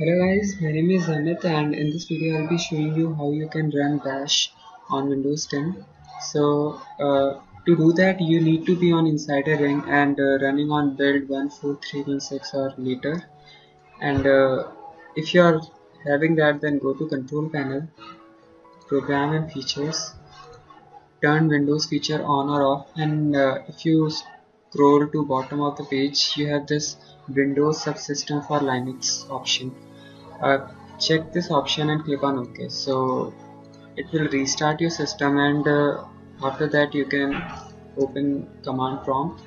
Hello guys, my name is Amit and in this video I'll be showing you how you can run bash on Windows 10. So uh, to do that you need to be on Insider Ring and uh, running on build 14316 or later. And uh, if you are having that then go to control panel, program and features, turn Windows feature on or off and uh, if you scroll to bottom of the page you have this Windows subsystem for Linux option uh, check this option and click on OK so it will restart your system and uh, after that you can open command prompt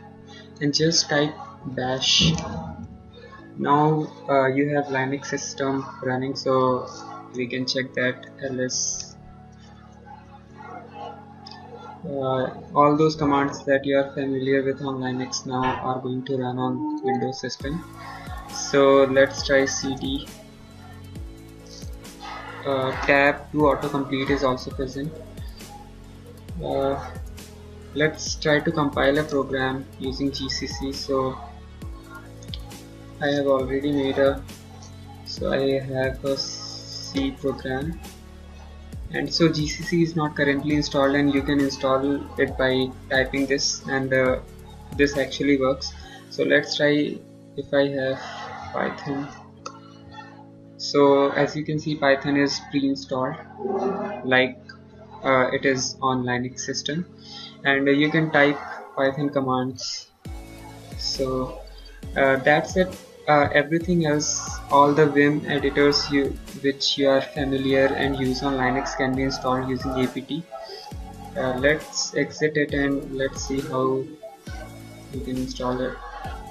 and just type bash now uh, you have Linux system running so we can check that ls. Uh, all those commands that you are familiar with on Linux now are going to run on Windows system. So let's try cd uh, tab to autocomplete is also present. Uh, let's try to compile a program using GCC so I have already made a so I have a C program. And so GCC is not currently installed and you can install it by typing this and uh, this actually works. So let's try if I have Python so as you can see Python is pre-installed like uh, it is on Linux system. And uh, you can type Python commands. So uh, that's it. Uh, everything else all the Vim editors you which you are familiar and use on Linux can be installed using apt uh, let's exit it and let's see how you can install it.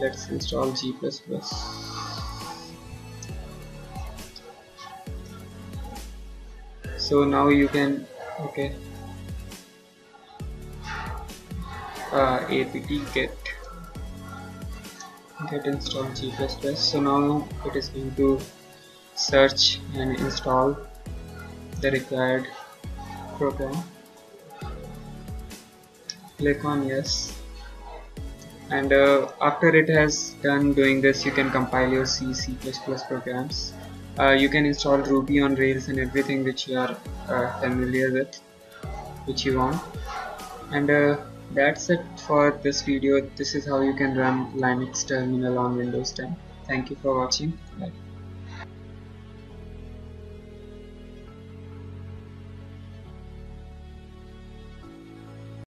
Let's install g++ so now you can okay. Uh, apt get get install g++ so now it is going to search and install the required program. Click on yes. And uh, after it has done doing this you can compile your C, C++ programs uh, you can install Ruby on Rails and everything which you are uh, familiar with which you want. And uh, that's it for this video. This is how you can run linux terminal on windows 10 thank you for watching. Bye